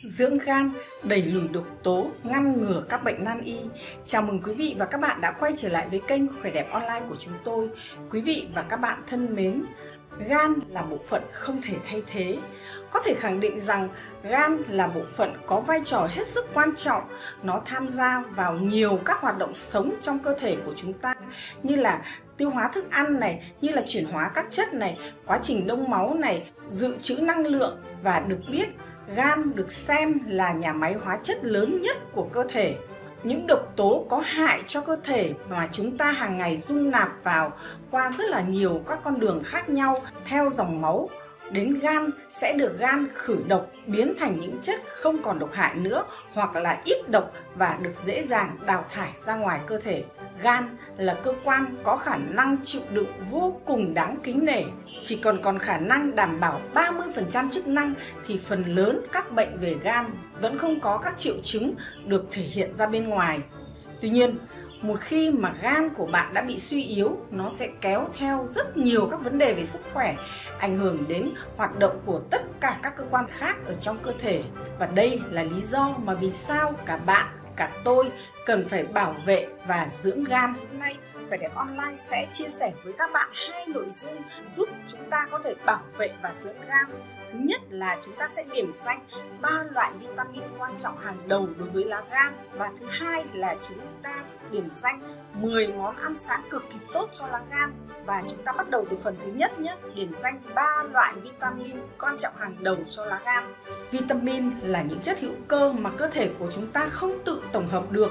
dưỡng gan, đẩy lùi độc tố, ngăn ngừa các bệnh nan y. Chào mừng quý vị và các bạn đã quay trở lại với kênh Khỏe đẹp online của chúng tôi. Quý vị và các bạn thân mến, gan là bộ phận không thể thay thế. Có thể khẳng định rằng gan là bộ phận có vai trò hết sức quan trọng. Nó tham gia vào nhiều các hoạt động sống trong cơ thể của chúng ta như là tiêu hóa thức ăn này, như là chuyển hóa các chất này, quá trình đông máu này, dự trữ năng lượng và được biết gan được xem là nhà máy hóa chất lớn nhất của cơ thể. Những độc tố có hại cho cơ thể mà chúng ta hàng ngày dung nạp vào qua rất là nhiều các con đường khác nhau theo dòng máu đến gan sẽ được gan khử độc biến thành những chất không còn độc hại nữa hoặc là ít độc và được dễ dàng đào thải ra ngoài cơ thể. Gan là cơ quan có khả năng chịu đựng vô cùng đáng kính nể. Chỉ còn còn khả năng đảm bảo 30% chức năng thì phần lớn các bệnh về gan vẫn không có các triệu chứng được thể hiện ra bên ngoài. Tuy nhiên, một khi mà gan của bạn đã bị suy yếu, nó sẽ kéo theo rất nhiều các vấn đề về sức khỏe, ảnh hưởng đến hoạt động của tất cả các cơ quan khác ở trong cơ thể. Và đây là lý do mà vì sao cả bạn, cả tôi cần phải bảo vệ và dưỡng gan hôm nay vẻ đẹp online sẽ chia sẻ với các bạn hai nội dung giúp chúng ta có thể bảo vệ và dưỡng gan. Thứ nhất là chúng ta sẽ điểm danh ba loại vitamin quan trọng hàng đầu đối với lá gan và thứ hai là chúng ta điểm danh 10 món ăn sáng cực kỳ tốt cho lá gan. Và chúng ta bắt đầu từ phần thứ nhất nhé, điểm danh ba loại vitamin quan trọng hàng đầu cho lá gan. Vitamin là những chất hữu cơ mà cơ thể của chúng ta không tự tổng hợp được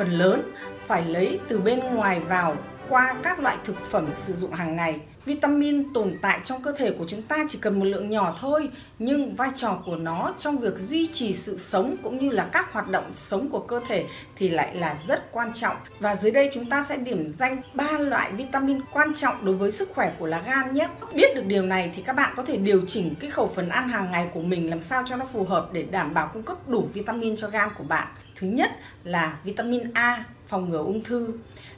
phần lớn phải lấy từ bên ngoài vào qua các loại thực phẩm sử dụng hàng ngày. Vitamin tồn tại trong cơ thể của chúng ta chỉ cần một lượng nhỏ thôi, nhưng vai trò của nó trong việc duy trì sự sống cũng như là các hoạt động sống của cơ thể thì lại là rất quan trọng. Và dưới đây chúng ta sẽ điểm danh ba loại vitamin quan trọng đối với sức khỏe của lá gan nhé. Biết được điều này thì các bạn có thể điều chỉnh cái khẩu phần ăn hàng ngày của mình làm sao cho nó phù hợp để đảm bảo cung cấp đủ vitamin cho gan của bạn. Thứ nhất là vitamin A phòng ngừa ung thư.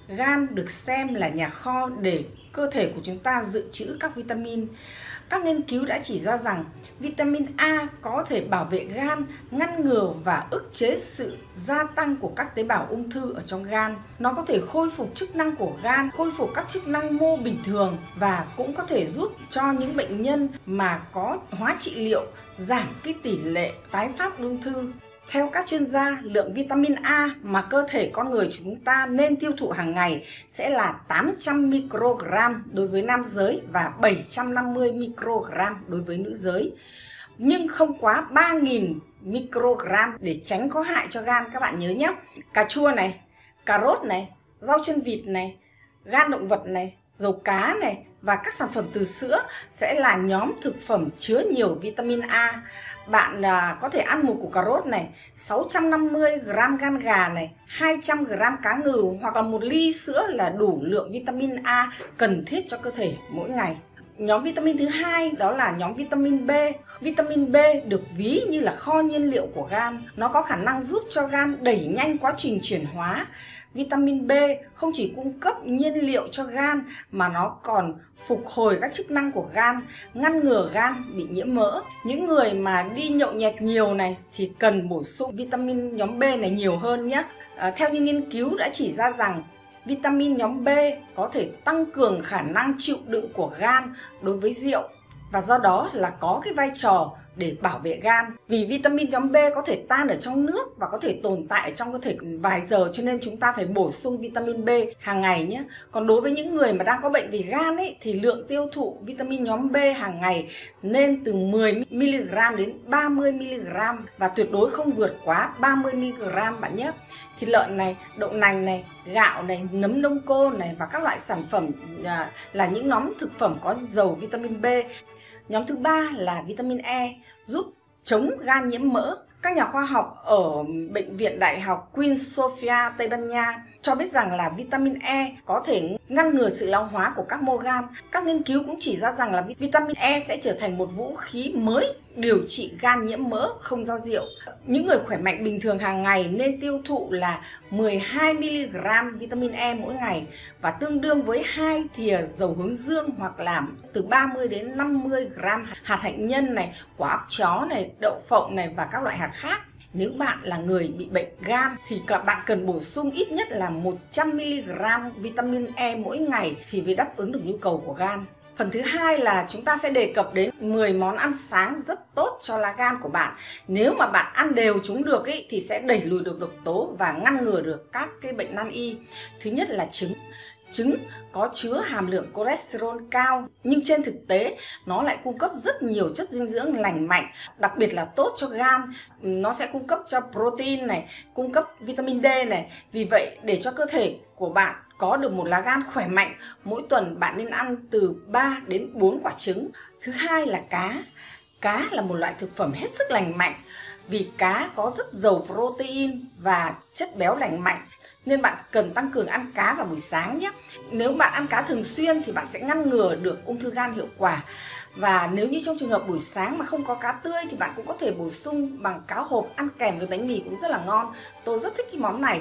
Gan được xem là nhà kho để cơ thể của chúng ta dự trữ các vitamin. Các nghiên cứu đã chỉ ra rằng vitamin A có thể bảo vệ gan, ngăn ngừa và ức chế sự gia tăng của các tế bào ung thư ở trong gan. Nó có thể khôi phục chức năng của gan, khôi phục các chức năng mô bình thường và cũng có thể giúp cho những bệnh nhân mà có hóa trị liệu giảm cái tỷ lệ tái phát ung thư theo các chuyên gia, lượng vitamin A mà cơ thể con người chúng ta nên tiêu thụ hàng ngày sẽ là 800 microgram đối với nam giới và 750 microgram đối với nữ giới. Nhưng không quá 3.000 microgram để tránh có hại cho gan các bạn nhớ nhé. Cà chua này, cà rốt này, rau chân vịt này, gan động vật này, dầu cá này và các sản phẩm từ sữa sẽ là nhóm thực phẩm chứa nhiều vitamin A. Bạn à, có thể ăn một củ cà rốt này, 650 g gan gà này, 200 g cá ngừ hoặc là một ly sữa là đủ lượng vitamin A cần thiết cho cơ thể mỗi ngày. Nhóm vitamin thứ hai đó là nhóm vitamin B. Vitamin B được ví như là kho nhiên liệu của gan. Nó có khả năng giúp cho gan đẩy nhanh quá trình chuyển hóa. Vitamin B không chỉ cung cấp nhiên liệu cho gan mà nó còn phục hồi các chức năng của gan, ngăn ngừa gan bị nhiễm mỡ. Những người mà đi nhậu nhẹt nhiều này thì cần bổ sung vitamin nhóm B này nhiều hơn nhé. À, theo những nghiên cứu đã chỉ ra rằng Vitamin nhóm B có thể tăng cường khả năng chịu đựng của gan đối với rượu và do đó là có cái vai trò để bảo vệ gan. Vì vitamin nhóm B có thể tan ở trong nước và có thể tồn tại trong cơ thể vài giờ, cho nên chúng ta phải bổ sung vitamin B hàng ngày nhé. Còn đối với những người mà đang có bệnh về gan ấy, thì lượng tiêu thụ vitamin nhóm B hàng ngày nên từ 10 mg đến 30 mg và tuyệt đối không vượt quá 30 mg bạn nhé. Thịt lợn này, đậu nành này, gạo này, nấm đông cô này và các loại sản phẩm à, là những nhóm thực phẩm có giàu vitamin B. Nhóm thứ ba là vitamin E giúp chống gan nhiễm mỡ. Các nhà khoa học ở Bệnh viện Đại học Queen Sofia, Tây Ban Nha cho biết rằng là vitamin E có thể ngăn ngừa sự lão hóa của các mô gan. Các nghiên cứu cũng chỉ ra rằng là vitamin E sẽ trở thành một vũ khí mới điều trị gan nhiễm mỡ không do rượu. Những người khỏe mạnh bình thường hàng ngày nên tiêu thụ là 12 mg vitamin E mỗi ngày và tương đương với hai thìa dầu hướng dương hoặc là từ 30 đến 50 g hạt hạnh nhân này, quả óc chó này, đậu phộng này và các loại hạt khác. Nếu bạn là người bị bệnh gan thì các bạn cần bổ sung ít nhất là 100mg vitamin E mỗi ngày thì mới đáp ứng được nhu cầu của gan. Phần thứ hai là chúng ta sẽ đề cập đến 10 món ăn sáng rất tốt cho lá gan của bạn. Nếu mà bạn ăn đều chúng được ý, thì sẽ đẩy lùi được độc tố và ngăn ngừa được các cái bệnh nan y. Thứ nhất là trứng. Trứng có chứa hàm lượng cholesterol cao nhưng trên thực tế nó lại cung cấp rất nhiều chất dinh dưỡng lành mạnh, đặc biệt là tốt cho gan. Nó sẽ cung cấp cho protein này, cung cấp vitamin D này. Vì vậy để cho cơ thể của bạn có được một lá gan khỏe mạnh, mỗi tuần bạn nên ăn từ 3 đến 4 quả trứng. Thứ hai là cá. Cá là một loại thực phẩm hết sức lành mạnh vì cá có rất giàu protein và chất béo lành mạnh nên bạn cần tăng cường ăn cá vào buổi sáng nhé. Nếu bạn ăn cá thường xuyên thì bạn sẽ ngăn ngừa được ung thư gan hiệu quả. Và nếu như trong trường hợp buổi sáng mà không có cá tươi thì bạn cũng có thể bổ sung bằng cá hộp ăn kèm với bánh mì cũng rất là ngon. Tôi rất thích cái món này.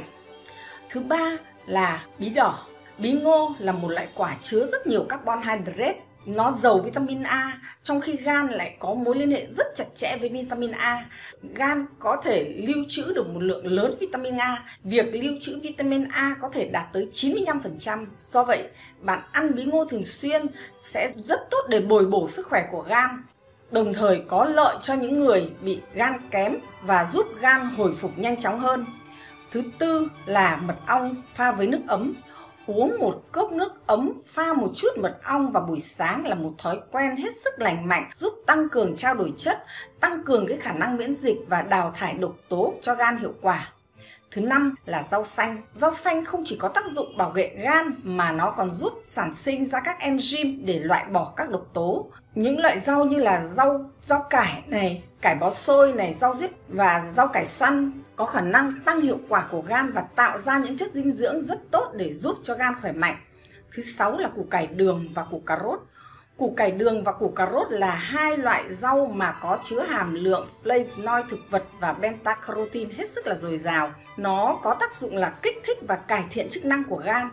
Thứ ba là bí đỏ. Bí ngô là một loại quả chứa rất nhiều carbon hydrate nó giàu vitamin A trong khi gan lại có mối liên hệ rất chặt chẽ với vitamin A. Gan có thể lưu trữ được một lượng lớn vitamin A. Việc lưu trữ vitamin A có thể đạt tới 95%. Do vậy, bạn ăn bí ngô thường xuyên sẽ rất tốt để bồi bổ sức khỏe của gan. Đồng thời có lợi cho những người bị gan kém và giúp gan hồi phục nhanh chóng hơn. Thứ tư là mật ong pha với nước ấm uống một cốc nước ấm pha một chút mật ong vào buổi sáng là một thói quen hết sức lành mạnh giúp tăng cường trao đổi chất, tăng cường cái khả năng miễn dịch và đào thải độc tố cho gan hiệu quả. Thứ năm là rau xanh. Rau xanh không chỉ có tác dụng bảo vệ gan mà nó còn giúp sản sinh ra các enzyme để loại bỏ các độc tố. Những loại rau như là rau rau cải này, cải bó xôi này, rau diếp và rau cải xoăn có khả năng tăng hiệu quả của gan và tạo ra những chất dinh dưỡng rất tốt để giúp cho gan khỏe mạnh. Thứ sáu là củ cải đường và củ cà rốt. Củ cải đường và củ cà rốt là hai loại rau mà có chứa hàm lượng flavonoid thực vật và beta carotene hết sức là dồi dào. Nó có tác dụng là kích thích và cải thiện chức năng của gan.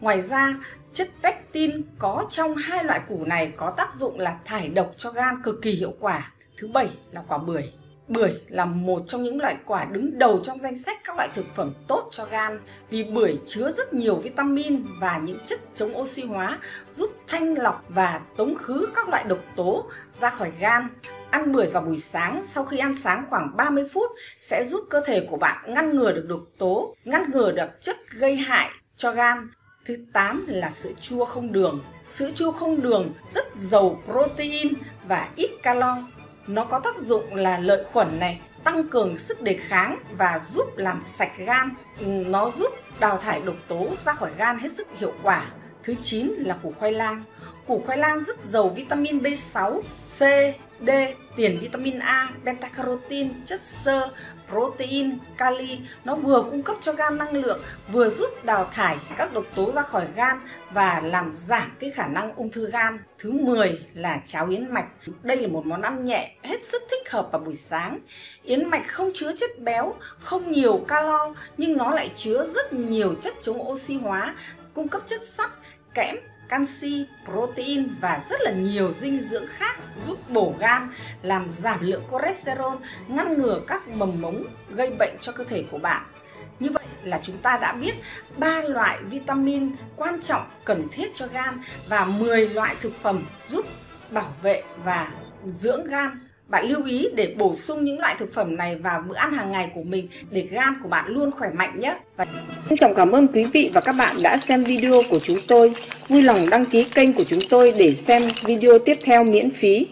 Ngoài ra, chất pectin có trong hai loại củ này có tác dụng là thải độc cho gan cực kỳ hiệu quả. Thứ bảy là quả bưởi. Bưởi là một trong những loại quả đứng đầu trong danh sách các loại thực phẩm tốt cho gan vì bưởi chứa rất nhiều vitamin và những chất chống oxy hóa giúp thanh lọc và tống khứ các loại độc tố ra khỏi gan. Ăn bưởi vào buổi sáng sau khi ăn sáng khoảng 30 phút sẽ giúp cơ thể của bạn ngăn ngừa được độc tố, ngăn ngừa được chất gây hại cho gan. Thứ 8 là sữa chua không đường. Sữa chua không đường rất giàu protein và ít calo nó có tác dụng là lợi khuẩn này, tăng cường sức đề kháng và giúp làm sạch gan. Nó giúp đào thải độc tố ra khỏi gan hết sức hiệu quả. Thứ 9 là củ khoai lang. Củ khoai lang rất giàu vitamin B6, C, D, tiền vitamin A, beta carotene, chất xơ, protein, kali. Nó vừa cung cấp cho gan năng lượng, vừa giúp đào thải các độc tố ra khỏi gan và làm giảm cái khả năng ung thư gan. Thứ 10 là cháo yến mạch. Đây là một món ăn nhẹ, hết sức thích hợp vào buổi sáng. Yến mạch không chứa chất béo, không nhiều calo nhưng nó lại chứa rất nhiều chất chống oxy hóa, cung cấp chất sắt, kẽm, canxi, protein và rất là nhiều dinh dưỡng khác giúp bổ gan, làm giảm lượng cholesterol, ngăn ngừa các mầm mống gây bệnh cho cơ thể của bạn. Như vậy là chúng ta đã biết ba loại vitamin quan trọng cần thiết cho gan và 10 loại thực phẩm giúp bảo vệ và dưỡng gan bạn lưu ý để bổ sung những loại thực phẩm này vào bữa ăn hàng ngày của mình để gan của bạn luôn khỏe mạnh nhé. Và Xin trọng cảm ơn quý vị và các bạn đã xem video của chúng tôi. Vui lòng đăng ký kênh của chúng tôi để xem video tiếp theo miễn phí.